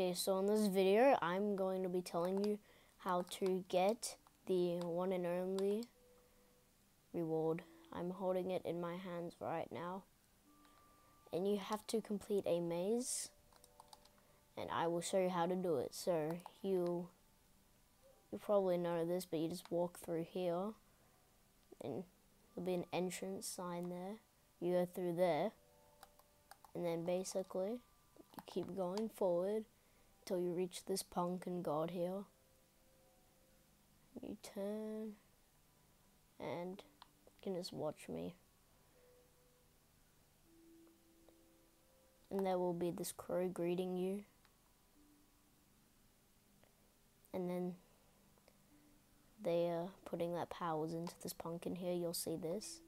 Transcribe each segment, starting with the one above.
Okay, so in this video, I'm going to be telling you how to get the one and only reward. I'm holding it in my hands right now. And you have to complete a maze. And I will show you how to do it. So, you, you probably know this, but you just walk through here. And there'll be an entrance sign there. You go through there. And then basically, you keep going forward till you reach this pumpkin god here. You turn and you can just watch me. And there will be this crow greeting you. And then they are putting that powers into this pumpkin here. You'll see this.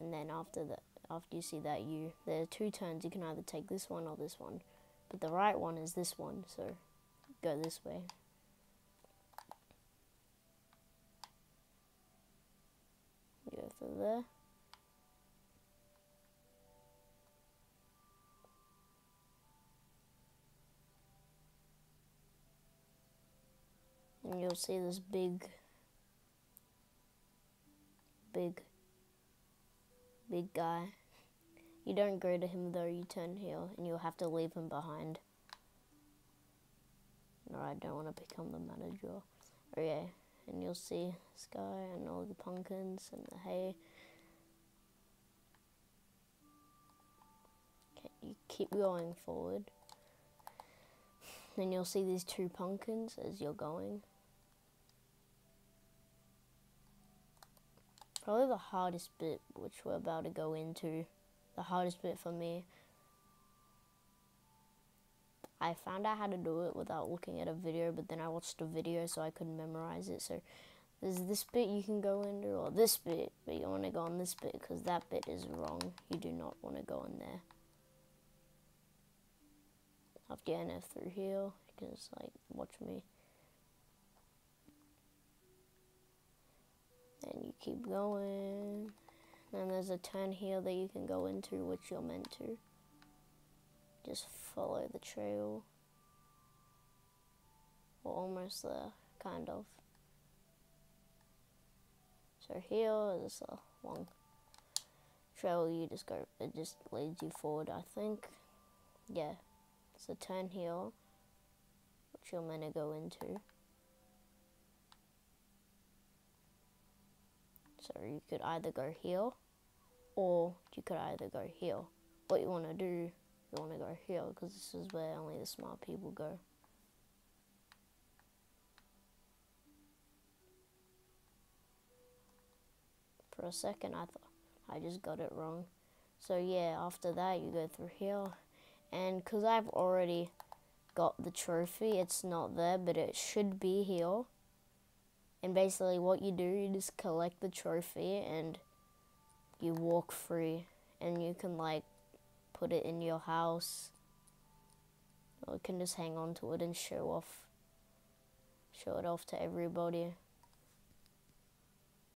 And then after that, after you see that, you there are two turns. You can either take this one or this one. But the right one is this one, so go this way. Go through there. And you'll see this big, big, big guy. You don't go to him though, you turn here and you'll have to leave him behind. No, I don't want to become the manager. Okay, and you'll see Sky and all the pumpkins and the hay. Okay, you keep going forward. Then you'll see these two pumpkins as you're going. Probably the hardest bit, which we're about to go into the hardest bit for me. I found out how to do it without looking at a video, but then I watched a video so I could memorize it. So there's this bit you can go into, or this bit, but you want to go on this bit because that bit is wrong. You do not want to go in there. After you enter through here, you can just like watch me. And you keep going. And there's a turn here that you can go into, which you're meant to. Just follow the trail. We're almost there, kind of. So here is a long trail you just go, it just leads you forward, I think. Yeah, it's a turn here, which you're meant to go into. So you could either go here or you could either go here. What you want to do, you want to go here because this is where only the smart people go. For a second, I thought I just got it wrong. So yeah, after that, you go through here. And because I've already got the trophy, it's not there, but it should be here. And basically what you do, you just collect the trophy and you walk free and you can like put it in your house. Or you can just hang on to it and show off show it off to everybody